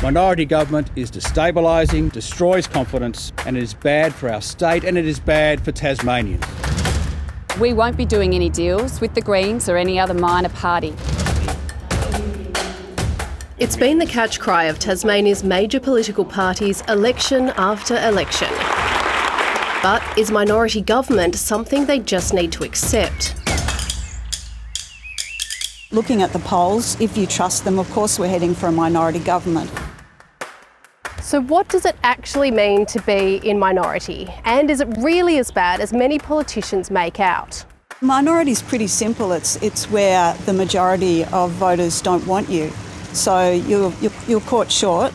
Minority government is destabilising, destroys confidence, and it is bad for our state and it is bad for Tasmanians. We won't be doing any deals with the Greens or any other minor party. It's been the catch cry of Tasmania's major political parties election after election. But is minority government something they just need to accept? Looking at the polls, if you trust them, of course, we're heading for a minority government. So, what does it actually mean to be in minority? And is it really as bad as many politicians make out? Minority is pretty simple. It's, it's where the majority of voters don't want you. So you're, you're, you're caught short.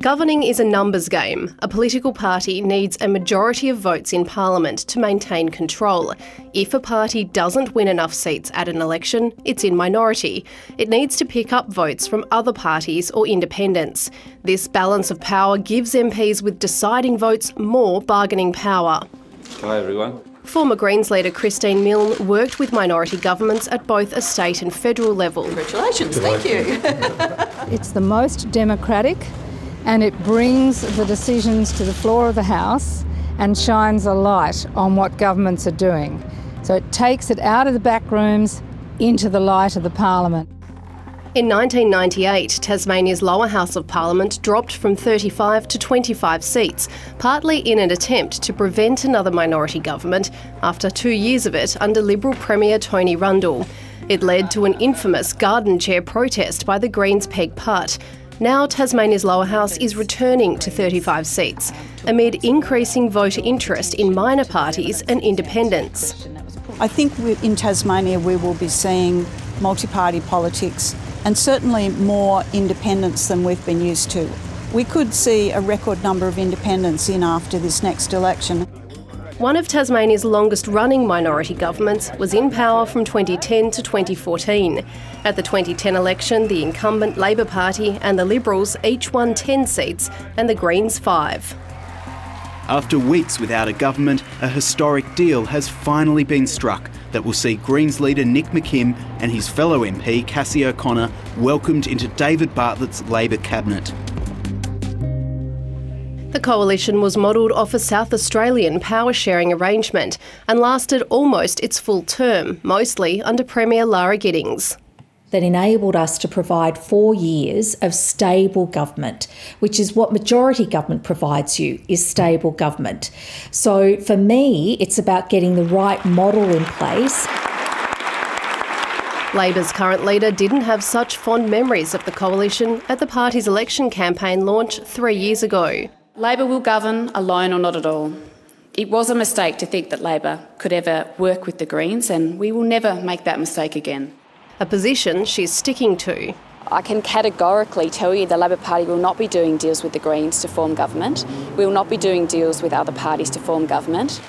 Governing is a numbers game. A political party needs a majority of votes in Parliament to maintain control. If a party doesn't win enough seats at an election, it's in minority. It needs to pick up votes from other parties or independents. This balance of power gives MPs with deciding votes more bargaining power. Hi everyone. Former Greens leader Christine Milne worked with minority governments at both a state and federal level. Congratulations, thank you. it's the most democratic and it brings the decisions to the floor of the House and shines a light on what governments are doing. So it takes it out of the back rooms into the light of the Parliament. In 1998, Tasmania's lower house of parliament dropped from 35 to 25 seats, partly in an attempt to prevent another minority government after two years of it under Liberal Premier Tony Rundle. It led to an infamous garden chair protest by the Greens' Peg Putt, now Tasmania's lower house is returning to 35 seats amid increasing voter interest in minor parties and independents. I think in Tasmania we will be seeing multi party politics and certainly more independents than we've been used to. We could see a record number of independents in after this next election. One of Tasmania's longest running minority governments was in power from 2010 to 2014. At the 2010 election, the incumbent Labor Party and the Liberals each won 10 seats and the Greens 5. After weeks without a government, a historic deal has finally been struck that will see Greens leader Nick McKim and his fellow MP Cassy O'Connor welcomed into David Bartlett's Labor cabinet. The coalition was modelled off a South Australian power sharing arrangement and lasted almost its full term, mostly under Premier Lara Giddings that enabled us to provide four years of stable government, which is what majority government provides you is stable government. So for me, it's about getting the right model in place. Labor's current leader didn't have such fond memories of the coalition at the party's election campaign launch three years ago. Labor will govern alone or not at all. It was a mistake to think that Labor could ever work with the Greens, and we will never make that mistake again. A position she's sticking to. I can categorically tell you the Labor Party will not be doing deals with the Greens to form government. We will not be doing deals with other parties to form government.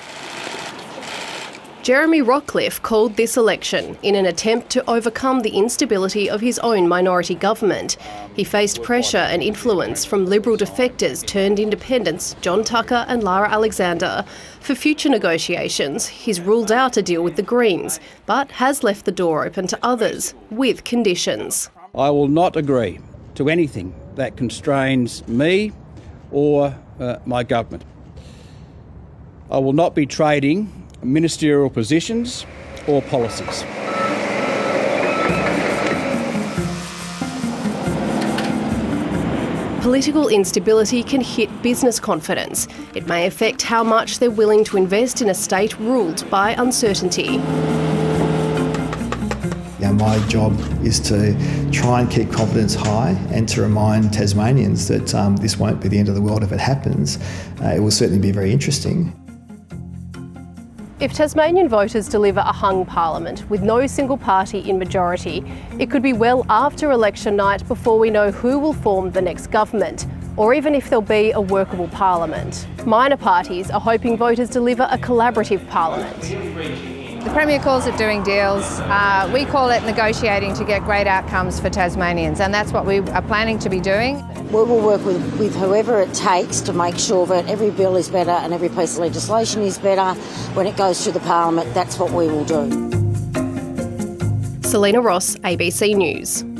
Jeremy Rockliff called this election in an attempt to overcome the instability of his own minority government. He faced pressure and influence from Liberal defectors turned independents John Tucker and Lara Alexander. For future negotiations, he's ruled out a deal with the Greens, but has left the door open to others, with conditions. I will not agree to anything that constrains me or uh, my government. I will not be trading ministerial positions or policies. Political instability can hit business confidence. It may affect how much they're willing to invest in a state ruled by uncertainty. Now, my job is to try and keep confidence high and to remind Tasmanians that um, this won't be the end of the world if it happens. Uh, it will certainly be very interesting. If Tasmanian voters deliver a hung parliament with no single party in majority, it could be well after election night before we know who will form the next government, or even if there'll be a workable parliament. Minor parties are hoping voters deliver a collaborative parliament. The Premier calls it doing deals. Uh, we call it negotiating to get great outcomes for Tasmanians, and that's what we are planning to be doing. We will work with, with whoever it takes to make sure that every bill is better and every piece of legislation is better. When it goes to the Parliament, that's what we will do. Selena Ross, ABC News.